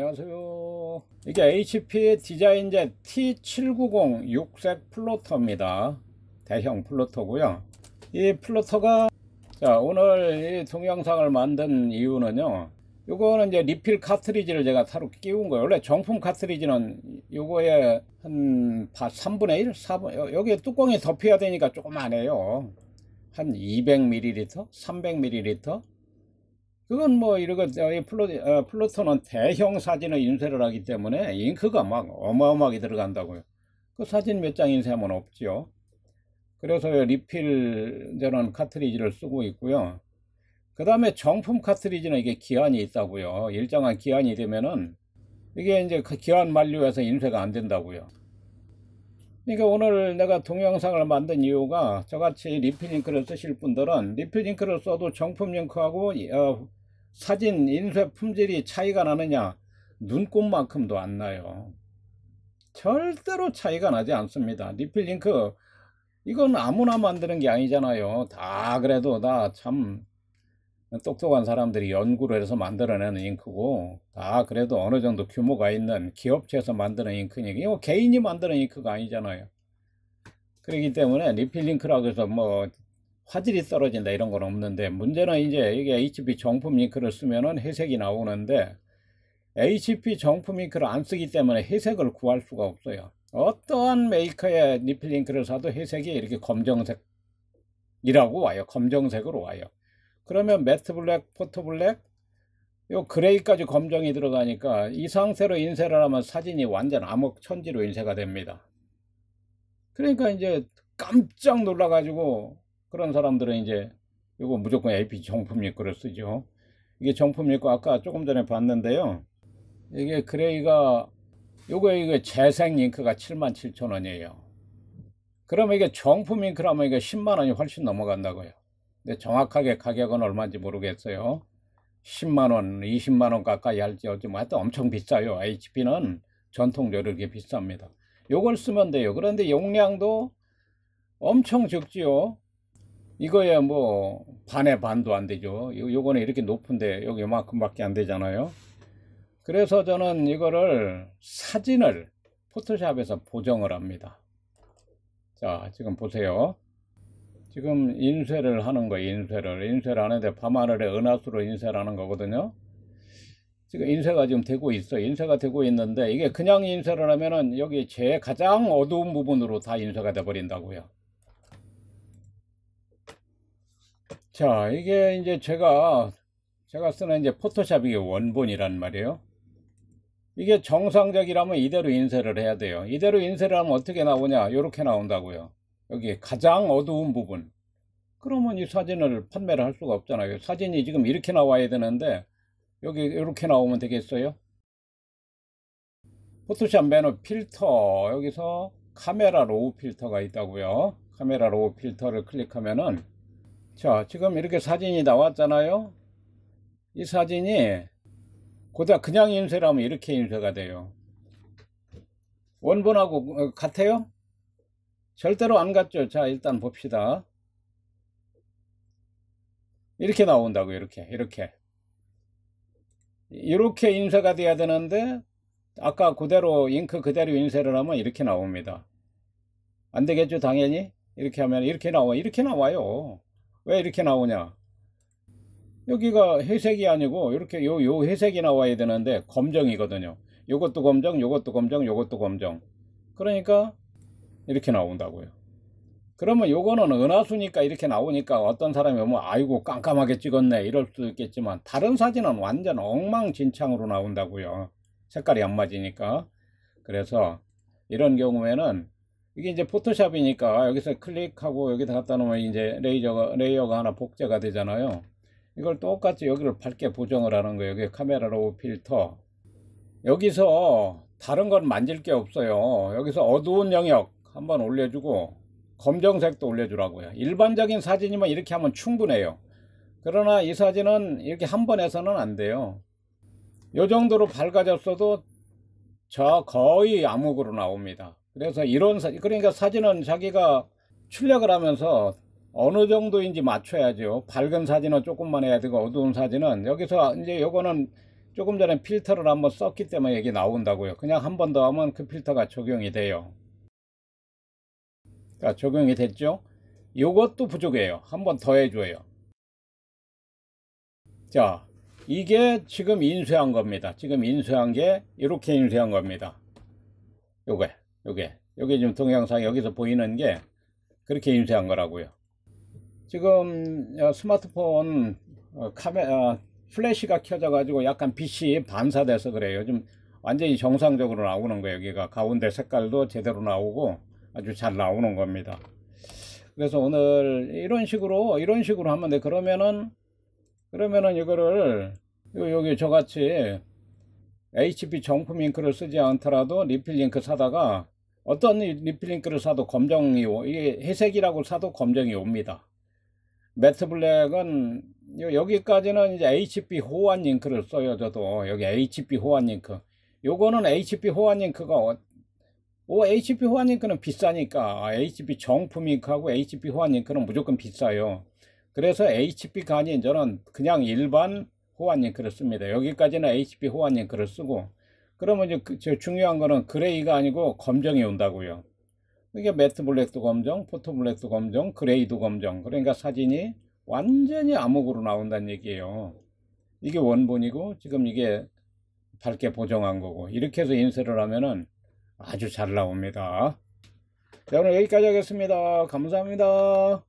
안녕하세요. 이게 HP 디자인젯 T790 육색 플로터입니다. 대형 플로터고요. 이 플로터가 자 오늘 이 동영상을 만든 이유는요. 요거는 이제 리필 카트리지를 제가 따로 끼운 거예요. 원래 정품 카트리지는 요거에 한 3분의 1? 4분 여기 뚜껑이 덮여야 되니까 조그만해요. 한 200ml 300ml 그건 뭐 이러고 이 플로, 어, 플로터는 대형 사진을 인쇄를 하기 때문에 잉크가 막 어마어마하게 들어간다고요. 그 사진 몇 장 인쇄하면 없죠. 그래서 리필 저는 카트리지를 쓰고 있고요. 그 다음에 정품 카트리지는 이게 기한이 있다고요. 일정한 기한이 되면은 이게 이제 그 기한 만료해서 인쇄가 안 된다고요. 그러니까 오늘 내가 동영상을 만든 이유가 저같이 리필 잉크를 쓰실 분들은 리필 잉크를 써도 정품 잉크하고 어, 사진 인쇄 품질이 차이가 나느냐? 눈꽃만큼도 안 나요. 절대로 차이가 나지 않습니다. 리필 링크. 이건 아무나 만드는 게 아니잖아요. 다 그래도 다 참 똑똑한 사람들이 연구를 해서 만들어내는 잉크고 다 그래도 어느 정도 규모가 있는 기업체에서 만드는 잉크니까 이거 개인이 만드는 잉크가 아니잖아요. 그렇기 때문에 리필 링크라고 해서 뭐 화질이 떨어진다 이런 건 없는데 문제는 이제 이게 HP 정품 잉크를 쓰면은 회색이 나오는데 HP 정품 잉크를 안 쓰기 때문에 회색을 구할 수가 없어요. 어떠한 메이커의 리필 잉크를 사도 회색이 이렇게 검정색이라고 와요. 검정색으로 와요. 그러면 매트 블랙 포토 블랙 요 그레이까지 검정이 들어가니까 이 상태로 인쇄를 하면 사진이 완전 암흑 천지로 인쇄가 됩니다. 그러니까 이제 깜짝 놀라 가지고 그런 사람들은 이제 이거 무조건 HP 정품 잉크를 쓰죠. 이게 정품 잉크 아까 조금 전에 봤는데요. 이게 그레이가 요거 이거 재생 잉크가 77,000원이에요. 그러면 이게 정품 잉크라면 이게 10만 원이 훨씬 넘어간다고요. 근데 정확하게 가격은 얼마인지 모르겠어요. 10만 원, 20만 원 가까이 할지 어찌 뭐 하여튼 엄청 비싸요. HP는 전통적으로 이렇게 비쌉니다. 요걸 쓰면 돼요. 그런데 용량도 엄청 적지요. 이거야 뭐 반의 반도 안 되죠. 요, 거는 이렇게 높은데 여기 요만큼밖에 안 되잖아요. 그래서 저는 이거를 사진을 포토샵에서 보정을 합니다. 자 지금 보세요. 지금 인쇄를 하는 거예요 인쇄를. 인쇄를 하는데 밤하늘에 은하수로 인쇄를 하는 거거든요. 지금 인쇄가 지금 되고 있어요 인쇄가 되고 있는데 이게 그냥 인쇄를 하면은 여기 제 가장 어두운 부분으로 다 인쇄가 돼 버린다고요 자 이게 이제 제가 제가 쓰는 이제 포토샵 이게 원본이란 말이에요. 이게 정상적이라면 이대로 인쇄를 해야 돼요. 이대로 인쇄를 하면 어떻게 나오냐? 이렇게 나온다고요. 여기 가장 어두운 부분. 그러면 이 사진을 판매를 할 수가 없잖아요. 사진이 지금 이렇게 나와야 되는데 여기 이렇게 나오면 되겠어요? 포토샵 메뉴 필터. 여기서 Camera Raw 필터가 있다고요. Camera Raw 필터를 클릭하면은 자 지금 이렇게 사진이 나왔잖아요. 이 사진이 고대로 그냥 인쇄라면 이렇게 인쇄가 돼요. 원본하고 어, 같아요? 절대로 안 같죠? 자 일단 봅시다. 이렇게 나온다고 이렇게 이렇게. 이렇게 인쇄가 돼야 되는데 아까 그대로 잉크 그대로 인쇄를 하면 이렇게 나옵니다. 안 되겠죠 당연히? 이렇게 하면 이렇게 나와 이렇게 나와요 왜 이렇게 나오냐? 여기가 회색이 아니고 이렇게 요, 요 회색이 나와야 되는데 검정이거든요. 요것도 검정 요것도 검정 요것도 검정. 그러니까 이렇게 나온다고요. 그러면 요거는 은하수니까 이렇게 나오니까 어떤 사람이 오면 아이고 깜깜하게 찍었네. 이럴 수도 있겠지만 다른 사진은 완전 엉망진창으로 나온다고요. 색깔이 안 맞으니까. 그래서 이런 경우에는 이게 이제 포토샵이니까 여기서 클릭하고 여기다 갖다 놓으면 이제 레이저가 layer가 하나 복제가 되잖아요. 이걸 똑같이 여기를 밝게 보정을 하는 거예요. 여기 Camera Raw 필터. 여기서 다른 건 만질 게 없어요. 여기서 어두운 영역 한번 올려주고 검정색도 올려주라고요. 일반적인 사진이면 이렇게 하면 충분해요. 그러나 이 사진은 이렇게 한 번 해서는 안 돼요. 이 정도로 밝아졌어도 저 거의 암흑으로 나옵니다 그래서 이런 사 그러니까 사진은 자기가 출력을 하면서 어느 정도인지 맞춰야죠. 밝은 사진은 조금만 해야 되고 어두운 사진은 여기서 이제 요거는 조금 전에 필터를 한번 썼기 때문에 이게 나온다고요. 그냥 한 번 더 하면 그 필터가 적용이 돼요. 자, 적용이 됐죠? 요것도 부족해요. 한 번 더 해줘요. 자, 이게 지금 인쇄한 겁니다. 지금 인쇄한 게 이렇게 인쇄한 겁니다. 요게, 요게, 요게 지금 동영상 여기서 보이는 게 그렇게 인쇄한 거라고요. 지금 어, 스마트폰 어, 카메라 플래시가 켜져 가지고 약간 빛이 반사돼서 그래요. 좀 완전히 정상적으로 나오는 거예요. 여기가 가운데 색깔도 제대로 나오고 아주 잘 나오는 겁니다. 그래서 오늘 이런 식으로 이런 식으로 하면 돼. 그러면은 그러면은 이거를 요- 여기 저같이 HP 정품 잉크를 쓰지 않더라도 리필 잉크 사다가 어떤 이 리필 잉크를 사도 검정이 오, 이게 회색이라고 사도 검정이 옵니다. 매트 블랙은 요- 여기까지는 이제 HP 호환 잉크를 써요. 저도 여기 HP 호환 잉크. 요거는 HP 호환 잉크가 어, 오, HP 호환 잉크는 비싸니까 HP 정품 잉크하고 HP 호환 잉크는 무조건 비싸요. 그래서 HP가 아닌 저는 그냥 일반 호환 잉크를 씁니다. 여기까지는 HP 호환 잉크를 쓰고 그러면 이제 그, 저 중요한 거는 gray가 아니고 검정이 온다고요. 이게 matte black도 검정, photo black도 검정, gray도 검정. 그러니까 사진이 완전히 암흑으로 나온다는 얘기예요. 이게 원본이고 지금 이게 밝게 보정한 거고 이렇게 해서 인쇄를 하면은 아주 잘 나옵니다. 자, 오늘 여기까지 하겠습니다. 감사합니다.